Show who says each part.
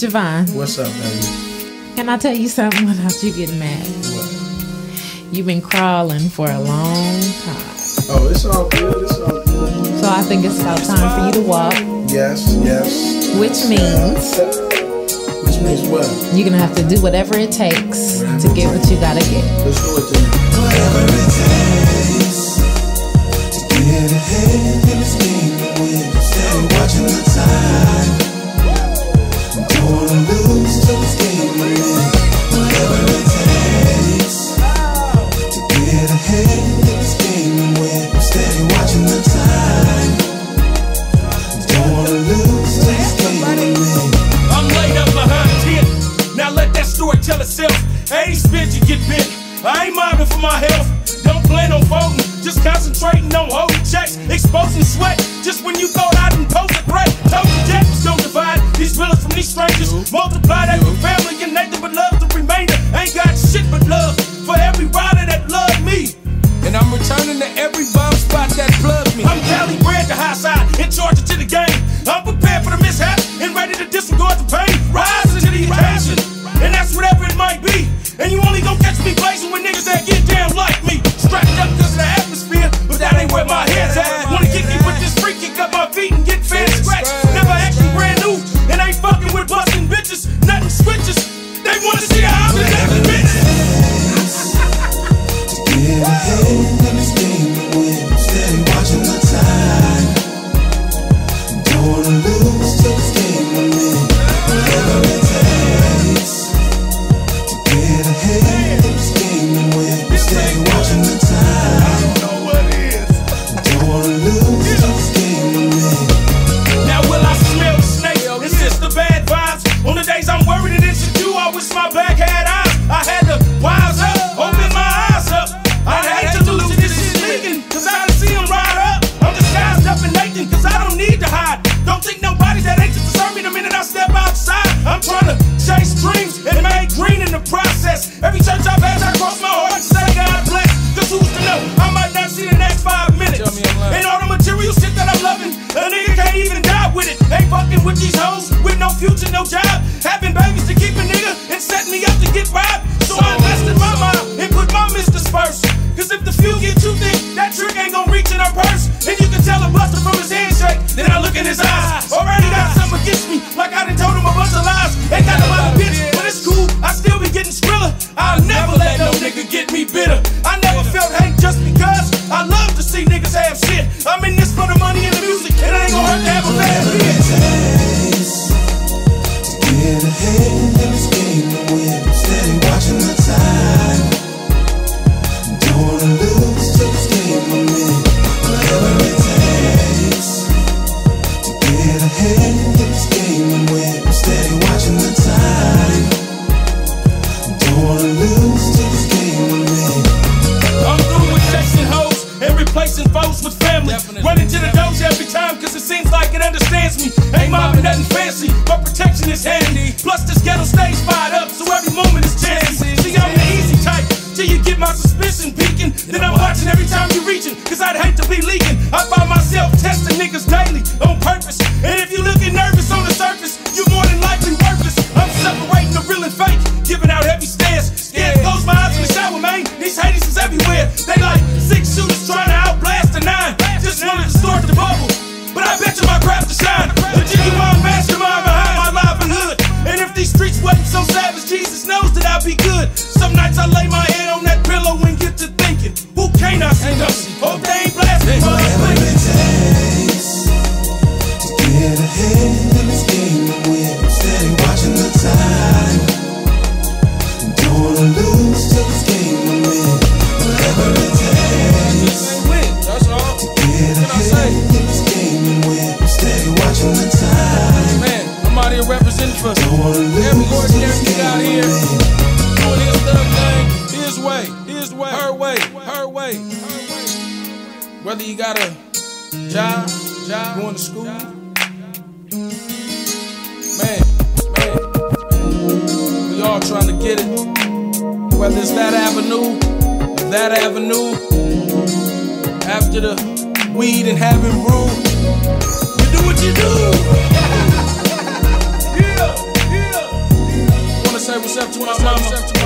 Speaker 1: Javon.
Speaker 2: What's up, baby?
Speaker 1: Can I tell you something without you getting mad?
Speaker 2: What?
Speaker 1: You've been crawling for a long time.
Speaker 2: Oh, it's all good. It's all good.
Speaker 1: So I think it's about time for you to walk.
Speaker 2: Yes, yes.
Speaker 1: Which means.
Speaker 2: Which means what?
Speaker 1: You're gonna have to do whatever it takes to get what you gotta get.
Speaker 2: Let's do it then.
Speaker 3: Whatever it takes to get ahead in this game, watching the
Speaker 4: tell herself, I ain't you get bit. I ain't mobbing for my health. Don't plan on voting, just concentrating on holding checks, exposing sweat. Just when you thought I didn't post And you only gon' catch me blazing with niggas that get future, no doubt. say for every ordinary nigga out here. Doing his thug thing his way, his way, her way, her way. Whether you got a job, job, going to school, man, man, we all trying to get it. Whether it's that avenue, that avenue, after the weed and having brew, you do what you do.
Speaker 3: To my mama.